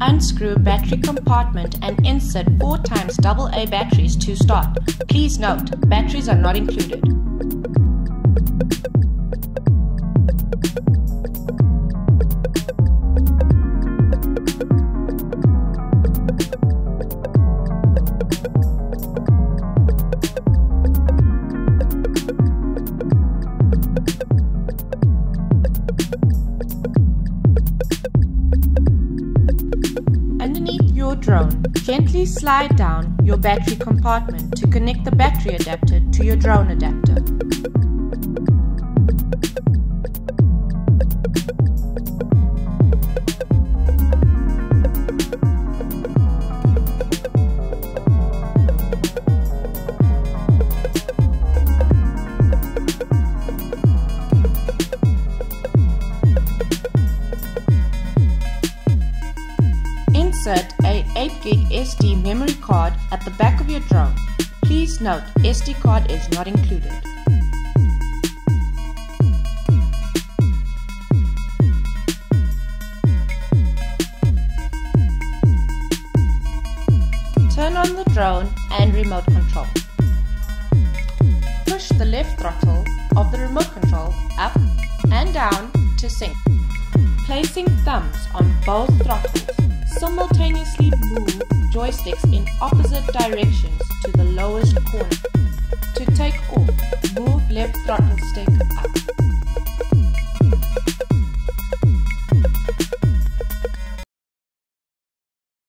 Unscrew battery compartment and insert 4 times AA batteries to start. Please note, batteries are not included. Underneath your drone, gently slide down your battery compartment to connect the battery adapter to your drone adapter. Insert a 8GB SD memory card at the back of your drone. Please note SD card is not included. Turn on the drone and remote control. Push the left throttle of the remote control up and down to sync. Placing thumbs on both throttles, simultaneously move joysticks in opposite directions to the lowest corner.